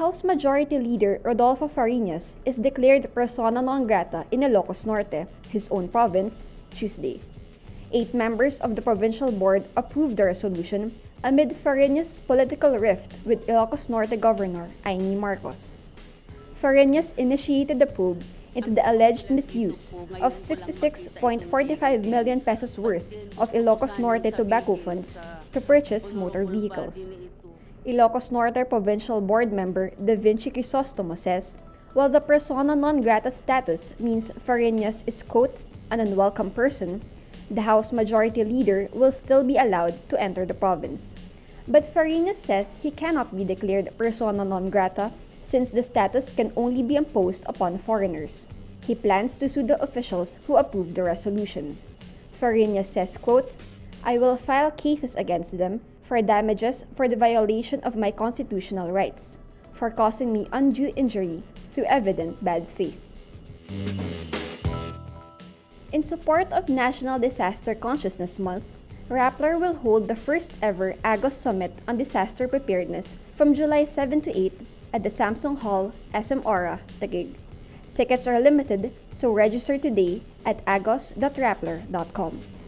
House Majority Leader Rodolfo Fariñas is declared persona non grata in Ilocos Norte, his own province, Tuesday. Eight members of the provincial board approved the resolution amid Fariñas' political rift with Ilocos Norte Governor Imee Marcos. Fariñas initiated the probe into the alleged misuse of 66.45 million pesos worth of Ilocos Norte tobacco funds to purchase motor vehicles. Ilocos Norte Provincial Board member Da Vinci Crisostomo says, while the persona non grata status means Fariñas is, quote, an unwelcome person, the House Majority Leader will still be allowed to enter the province. But Fariñas says he cannot be declared persona non grata since the status can only be imposed upon foreigners. He plans to sue the officials who approved the resolution. Fariñas says, quote, I will file cases against them for damages for the violation of my constitutional rights, for causing me undue injury through evident bad faith. In support of National Disaster Consciousness Month, Rappler will hold the first ever Agos Summit on Disaster Preparedness from July 7 to 8 at the Samsung Hall, SM Aura, Taguig. Tickets are limited, so register today at agos.rappler.com.